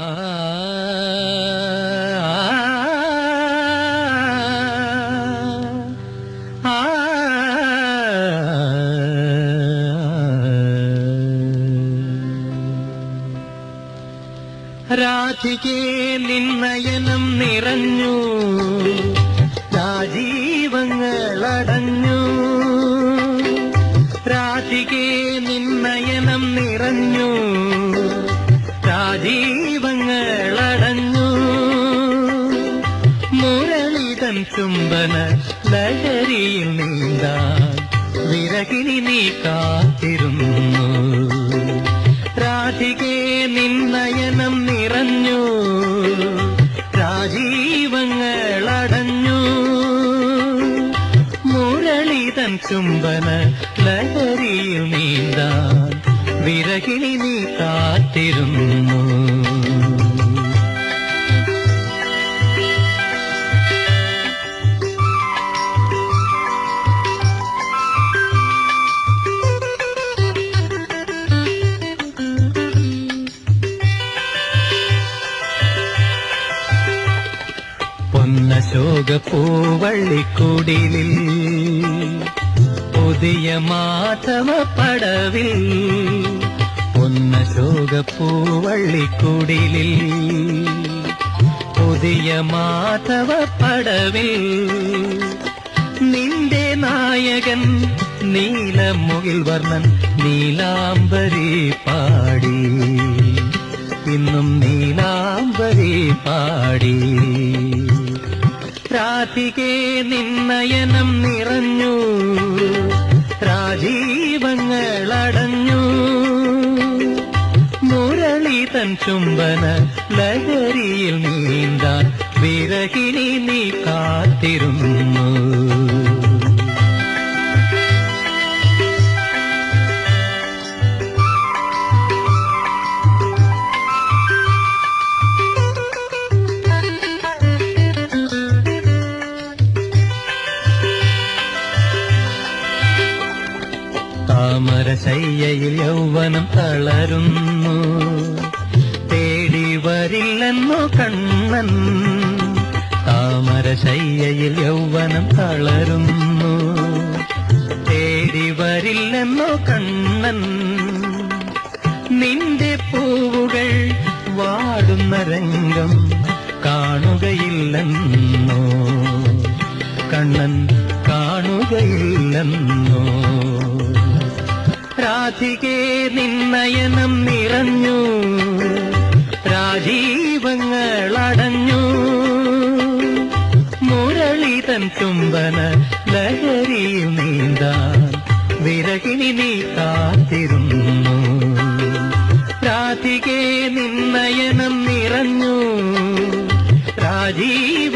രാധികേ നിന്നയനം നിറഞ്ഞു. രാജീവങ്ങളടഞ്ഞു. രാധികേ നിന്നയനം നിറഞ്ഞു. രാജീവങ്ങളടഞ്ഞു മുരളിതൻ ചുംബന ലഹരിയിൽ നീന്താൻ വിറകിനി നീ കാത്തിരുന്നു. രാധികേ നിന്നയനം നിറഞ്ഞു. രാജീവങ്ങളടഞ്ഞു മുരളിതൻ ചുംബന ലഹരിയിൽ നീന്താൻ വിറകിനി നീ കാത്തിരുന്നു. പൂവള്ളിക്കുടിലിൽ പുതിയ മാധവ പടവിൽ പൊന്നശോക പൂവള്ളിക്കുടിലിൽ പുതിയ മാധവ പടവിൽ നിന്റെ നായകൻ നീലമുകിൽ വർണൻ നീലാംബരി പാടി ഇന്നും നീലാംബരി പാടി. രാധികേ നിന്നയനം നിറഞ്ഞു. രാജീവങ്ങളടഞ്ഞു. മുരളിതൻ ചുംബന ലഹരിയിൽ നീന്താൻ വിരഹിണി നീ കാത്തിരുന്നു. താമരശയ്യയിൽ യൗവനം തളരുന്നു. തേടി വരില്ലെന്നു കണ്ണൻ. താമരശയ്യയിൽ യൗവനം തളരുന്നു. തേടി വരില്ലെന്നു കണ്ണൻ. നിന്റെ പൂവുകൾ വാടുന്ന രംഗം കാണുകയില്ലെന്നോ. കണ്ണൻ കാണുകയില്ലെന്നോ. രാധികേ നിന്നയനം നിറഞ്ഞു. രാജീവങ്ങളടഞ്ഞു. മുരളിതൻ ചുംബന ലഹരിയിൽ നീന്താൻ വിരകിണി നീ കാത്തിരുന്നു. രാധികേ നിന്നയനം നിറഞ്ഞു. രാജീ